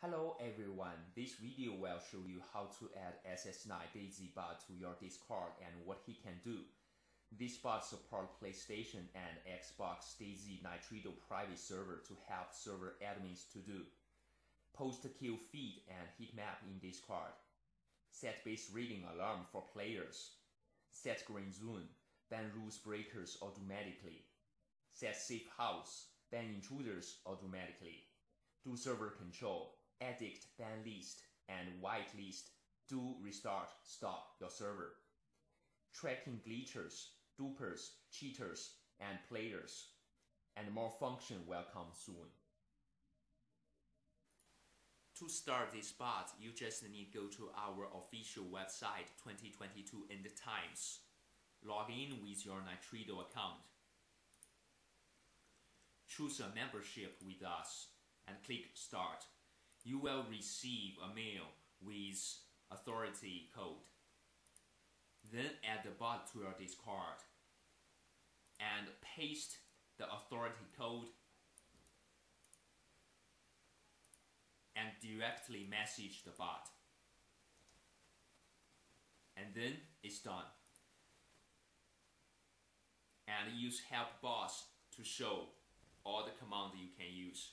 Hello everyone, this video will show you how to add SS9 DayZ bot to your Discord and what he can do. This bot supports PlayStation and Xbox DayZ Nitrado private server to help server admins to do. Post kill feed and heat map in Discord. Set base reading alarm for players. Set green zone, ban rules breakers automatically. Set safe house, ban intruders automatically. Do server control, addict ban list, and whitelist do restart stop your server. Tracking glitchers, dupers, cheaters, and players. And more function will come soon. To start this bot, you just need go to our official website 2022 End Times. Log in with your Nitrado account. Choose a membership with us and click Start you will receive a mail with authority code. Then add the bot to your Discord and paste the authority code and directly message the bot. And then it's done. And use help boss to show all the commands you can use.